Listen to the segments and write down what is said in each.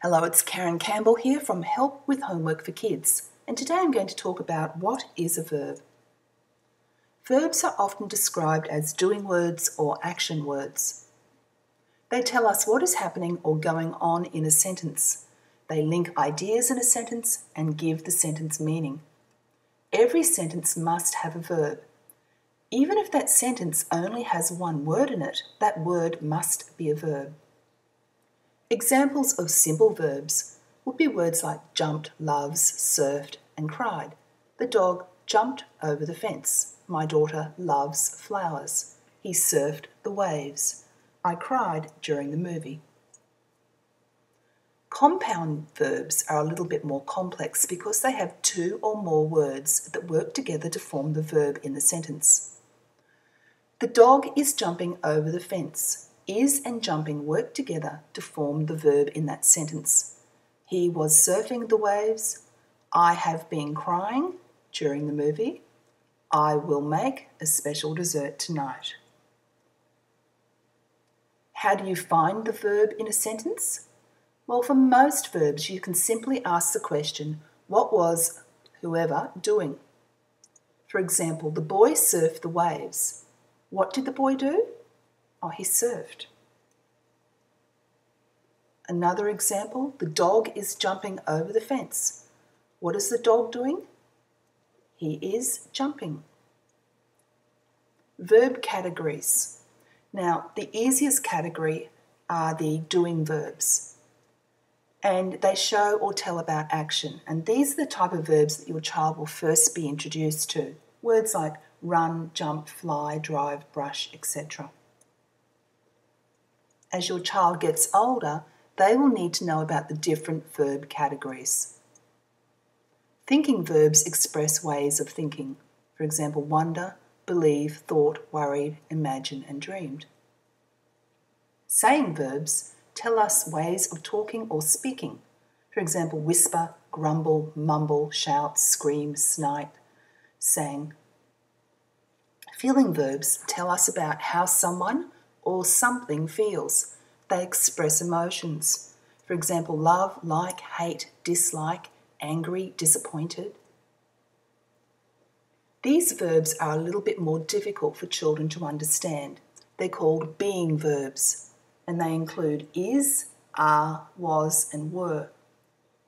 Hello, it's Karen Campbell here from Help with Homework for Kids, and today I'm going to talk about what is a verb. Verbs are often described as doing words or action words. They tell us what is happening or going on in a sentence. They link ideas in a sentence and give the sentence meaning. Every sentence must have a verb. Even if that sentence only has one word in it, that word must be a verb. Examples of simple verbs would be words like jumped, loves, surfed, and cried. The dog jumped over the fence. My daughter loves flowers. He surfed the waves. I cried during the movie. Compound verbs are a little bit more complex because they have two or more words that work together to form the verb in the sentence. The dog is jumping over the fence. Is and jumping work together to form the verb in that sentence. He was surfing the waves. I have been crying during the movie. I will make a special dessert tonight. How do you find the verb in a sentence? Well, for most verbs, you can simply ask the question, What was whoever doing? For example, the boy surfed the waves. What did the boy do? Oh, he served. Another example the dog is jumping over the fence. What is the dog doing? He is jumping. Verb categories. Now, the easiest category are the doing verbs. And they show or tell about action. And these are the type of verbs that your child will first be introduced to. Words like run, jump, fly, drive, brush, etc. As your child gets older, they will need to know about the different verb categories. Thinking verbs express ways of thinking. For example, wonder, believe, thought, worried, imagine, and dreamed. Saying verbs tell us ways of talking or speaking. For example, whisper, grumble, mumble, shout, scream, snipe, sang, Feeling verbs tell us about how someone or something feels. They express emotions. For example, love, like, hate, dislike, angry, disappointed. These verbs are a little bit more difficult for children to understand. They're called being verbs, and they include is, are, was, and were.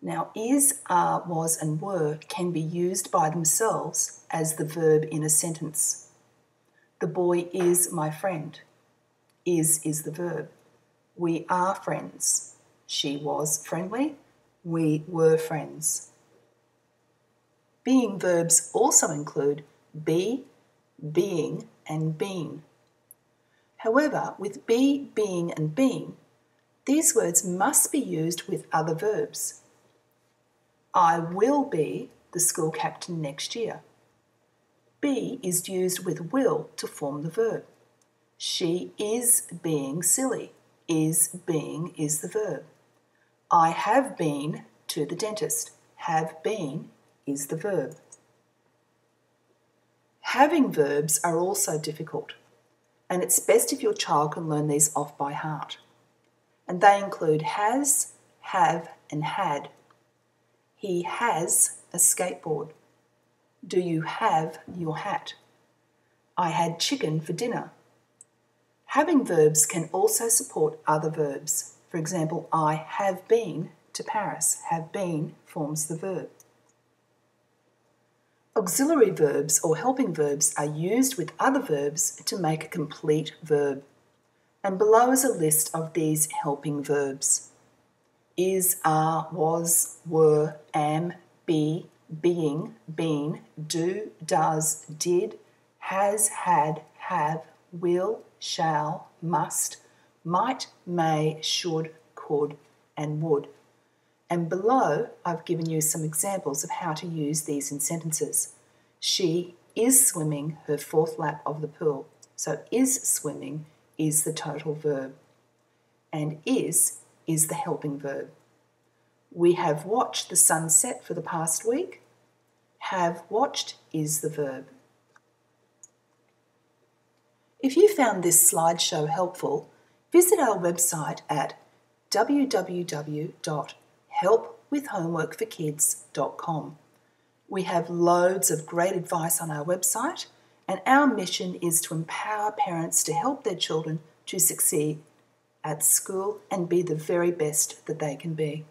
Now, is, are, was, and were can be used by themselves as the verb in a sentence. The boy is my friend. Is is the verb. We are friends. She was friendly. We were friends. Being verbs also include be, being, and been. However, with be, being, and being, these words must be used with other verbs. I will be the school captain next year. Be is used with will to form the verb. She is being silly. Is being is the verb. I have been to the dentist. Have been is the verb. Having verbs are also difficult, and it's best if your child can learn these off by heart. And they include has, have, and had. He has a skateboard. Do you have your hat? I had chicken for dinner. Having verbs can also support other verbs. For example, I have been to Paris. Have been forms the verb. Auxiliary verbs or helping verbs are used with other verbs to make a complete verb. And below is a list of these helping verbs is, are, was, were, am, be, being, been, do, does, did, has, had, have, will, shall, must, might, may, should, could, and would. And below, I've given you some examples of how to use these in sentences. She is swimming her fourth lap of the pool. So, is swimming is the total verb, and is is the helping verb. We have watched the sunset for the past week. Have watched is the verb. If you found this slideshow helpful, visit our website at www.helpwithhomeworkforkids.com. We have loads of great advice on our website, and our mission is to empower parents to help their children to succeed at school and be the very best that they can be.